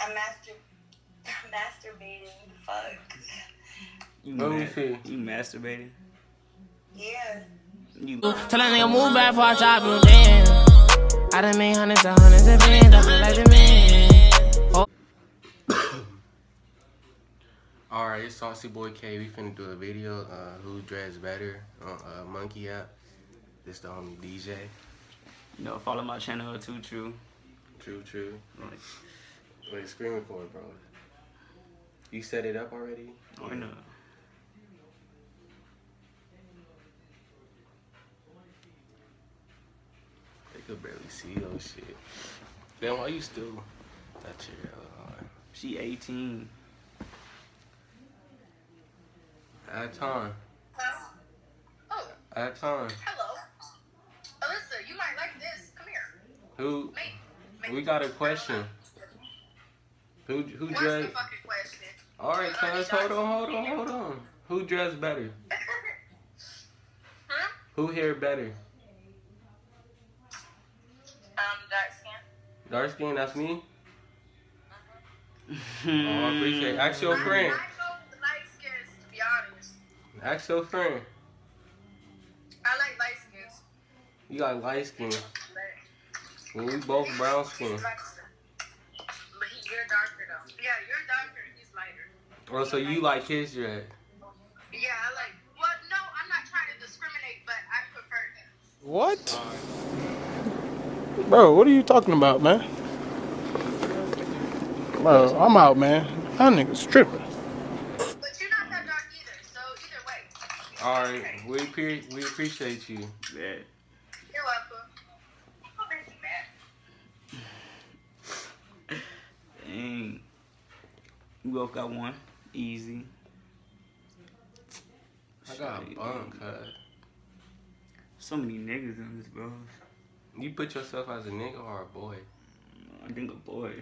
I'm master, masturbating. Fuck. You, Let me ma- see. you masturbating? Yeah. You Tell that nigga move back before I drop him, damn. I done made hundreds and hundreds and billions, I feel like a man. Oh. Alright, it's SauceyBoii Kay. We finna do a video, uh, who dress better on uh, Monkey app. This the homie DJ. you know, follow my channel too. True. True, true. Wait, screen record, bro. You set it up already? Or no? They could barely see your shit. Then why you still touch your uh, She 18. At time. Huh? Oh, At time. hello. Alyssa, you might like this. Come here. Who? Me. mate. We got a question. Who who What's dress? the fucking question? All right, cuz hold on, hold on, hold on. Who dress better? huh? Who hair better? Um, dark skin. Dark skin, that's me. oh, Oh, I appreciate. it. Ask your friend. I go with light skins, to be honest. Ask your friend. I like light skins. You got light skin. Well, we both brown skin. But he, you're darker though. Yeah, you're darker. He's lighter. Oh, so you like his dress? Yeah, I like. Well, no, I'm not trying to discriminate, but I prefer him. What? Bro, what are you talking about, man? Bro, I'm out, man. That nigga's tripping. But you're not that dark either, so either way. All right, we pre- we appreciate you. Yeah. You're welcome. Thank you, man. Dang. We both got one. Easy. I got a bunk, cuz. So many niggas in this, bro. You put yourself as a nigga or a boy? I think a boy.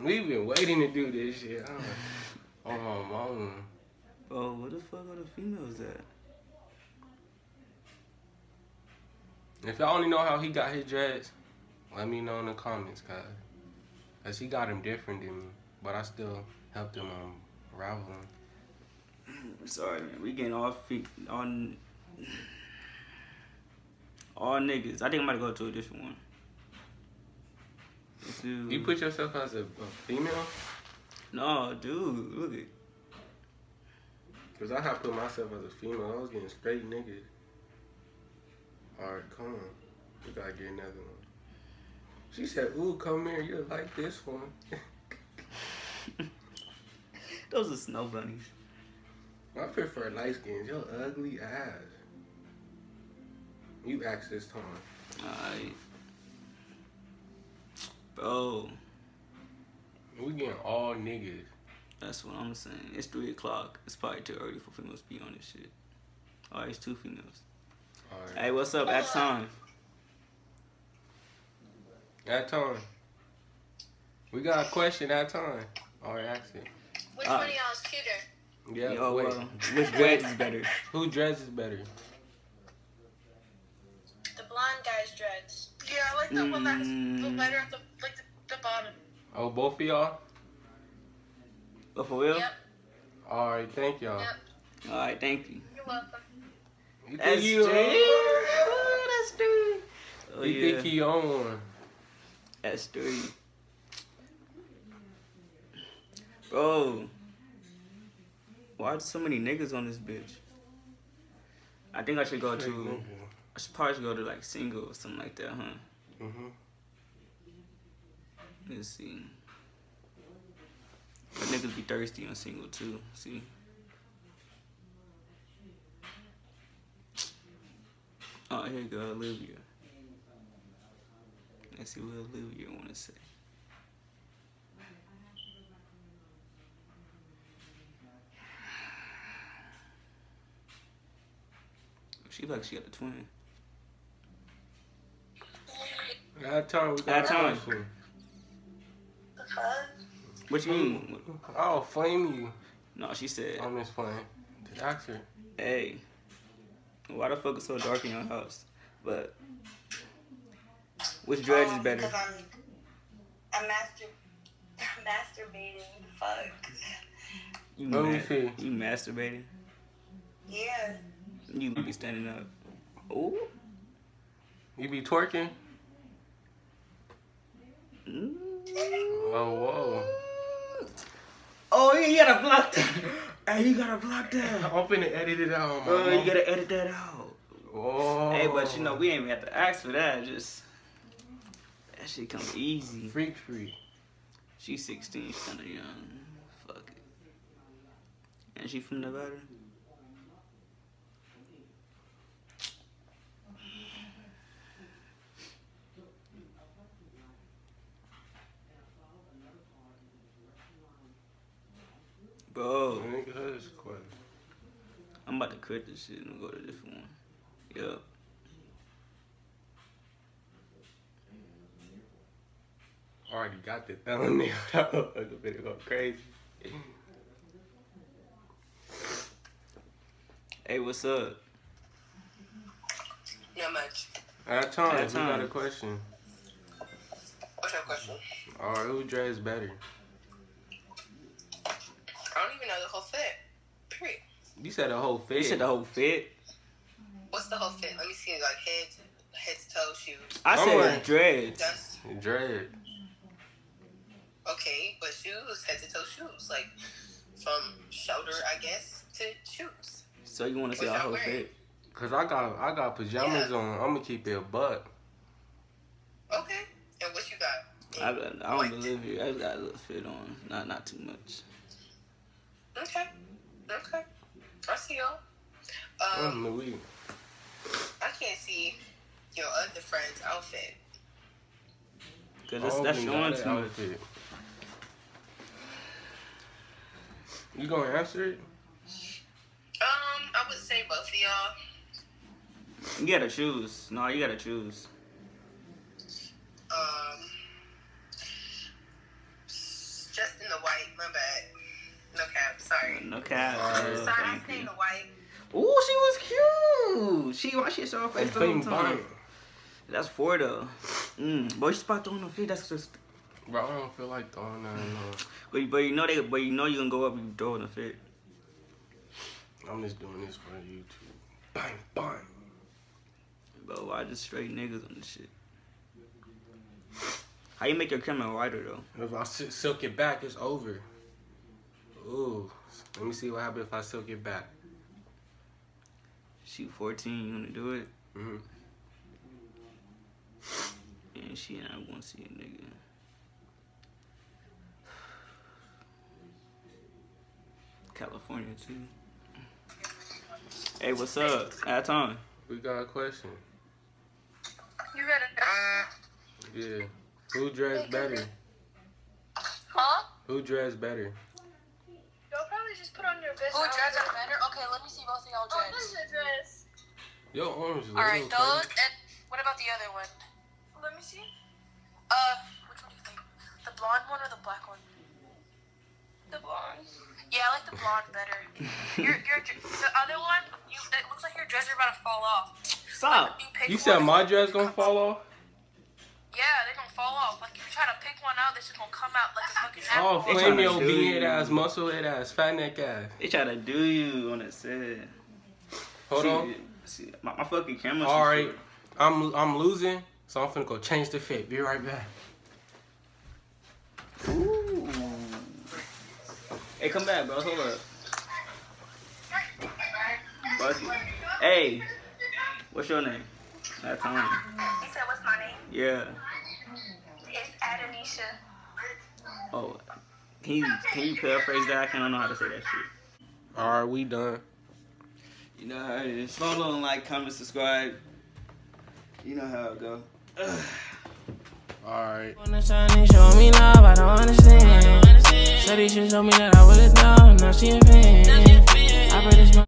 We've been waiting to do this shit. I'm on my mama. Bro, where the fuck are the females at? If y'all only know how he got his dreads, let me know in the comments, cuz. Cause he got him different than me, but I still helped him um, unravel him. Sorry, man. We getting all feet on all niggas. I think I'm about to go to a different one. Let's. You put yourself as a, a female? No, dude. Look at. Cause I have put myself as a female. I was getting straight niggas. Alright, come on. We gotta get another one. She said, ooh, come here, you like this one. Those are snow bunnies. I prefer light skins. Your ugly ass. You ask this time. Alright. Bro, We getting all niggas. that's what I'm saying. It's 3 o'clock. It's probably too early for females to be on this shit. Alright, it's two females. Alright. Hey, what's up? At time. At time. We got a question at time. Alright, ask it. Which Uh, one of y'all is cuter? Yeah, Yo, wait. uh, which dreads is better? Who dresses better? The blonde guy's dreads. Yeah, I like the one that's the Mm. better at the like the, the bottom. Oh, both of y'all? But for real? Yep, Alright, thank y'all. yep. Alright, thank you. You're welcome. You think That's you straight. on? That's three. Oh, You yeah. think he on one? That's three. Bro. Why are so many niggas on this bitch? I think I should go to. I should probably go to like single or something like that, huh? Mm-hmm. Let's see. But niggas be thirsty on single too. See. Oh, here you go, Olivia. Let's see what Olivia wanna say. She like she got the twin. At time, we got time. What you mean? I'll flame you. No, she said, I'm just playing. Ask her. "Hey, why the fuck is so dark in your house?" But Which dreads is better? Because I'm, I'm master, masturbating. Fuck. You, Let ma- see. you masturbating? Yeah. You be standing up. Ooh. You be twerking? Mm. Oh, whoa. Oh yeah, you gotta block that. Hey, you gotta block that. I'm finna edit it out. Bro, man. you gotta edit that out. Oh. Hey, but you know we ain't even have to ask for that. Just that shit come easy. Freak free. She's 16, she's kinda young. Fuck it. And she from Nevada? Bro, Nigga, that's quite. I'm about to quit this shit and go to a different one. Yup. Already got the thumbnail. That motherfucker finna go crazy. Hey, what's up? Not much. At time, At we got time. a question. What's your question? Alright, who dressed better? I don't even know the whole fit. Period. You said a whole fit. You said the whole fit. What's the whole fit? Let me see, like head to, head to toe shoes. I I'm said dreads. That's Dread. Okay, but shoes, head to toe shoes, like from shoulder, I guess, to shoes. So you want to see What our y'all whole fit? Cause I got I got pajamas Yeah. on. I'm gonna keep it a buck. Okay, and what you got? I, I White. don't believe you. I got a little fit on. Not not too much. Okay, okay. I see y'all. I'm Um, the. I can't see your other friend's outfit. Cause that's, All that's we showing got too that much. outfit. You gonna answer it? Um, I would say both of y'all. You gotta choose. No, you gotta choose. Um, just in the white. My bad. No cap. Sorry. No cap. Alright. uh, Sorry, I thank stay the white. Ooh, she was cute. She why she show her face the whole time. bang. That's four though. Mm, but she's about throwing her feet. That's just. Bro, I don't feel like throwing that. No. But, but you know they. But you know you gonna go up and throw in the fit. I'm just doing this for YouTube. Bang, bang. Bro, why just straight niggas on this shit? How you make your camera wider though? If I si- silk it back, it's over. Ooh. Let me see what happens if I silk it back. She 14. You wanna do it? hmm And she not gonna see a nigga. California too. Hey, what's up? At time. We got a question. You ready? Yeah. Who dressed better? Huh? Who dressed better? You'll probably just put on your best Who dreads are better? Okay, let me see both of y'all dreads. a dress. Your arms a little Alright, crazy. those and what about the other one? Let me see. Uh, which one do you think? The blonde one or the black one? The blonde. Yeah, I like the blonde better. your your dr- the other one, you it looks like your dreads are about to fall off. Stop. You, You said my dress gonna fall off? Yeah, they're gonna fall off. Like if you try to pick one out, this is gonna come out like a fucking Oh, apple. They flame tryna your do big head you. ass, muscle head ass, fat neck ass. They try to do you on that set. Hold see, on. See, my, my fucking camera. All right, I'm I'm losing, so I'm finna go change the fit. Be right back. Ooh. Hey, come back, bro. Hold up. Fuck. Hey, what's your name? That time. You said what's my name? Yeah. It's Adanisha. Oh, can you can you paraphrase that? I can't know how to say that shit. All right, we done. You know how it is. Follow and like, comment, subscribe. You know how it go. Ugh. All right. Wanna try and me love, I don't understand. Said he should show me that I would've done, now she a fan. I pray this